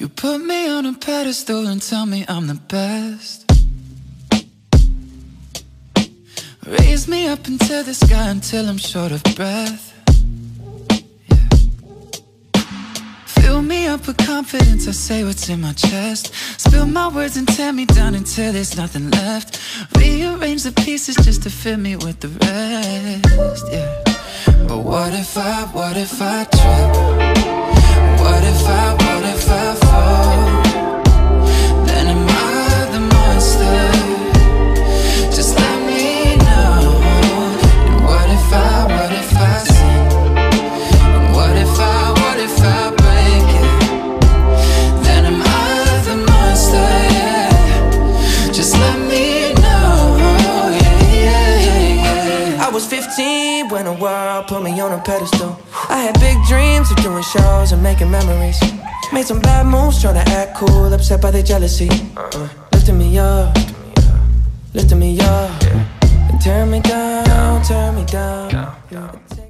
You put me on a pedestal and tell me I'm the best. Raise me up into the sky until I'm short of breath. Fill me up with confidence, I say what's in my chest. Spill my words and tear me down until there's nothing left. Rearrange the pieces just to fill me with the rest. Yeah. But what if I, what if I trip? Was 15 when the world put me on a pedestal. I had big dreams of doing shows and making memories. Made some bad moves, trying to act cool, upset by the jealousy. Uh, lifting me up, lifting me up, and tearing me down, tearing me down.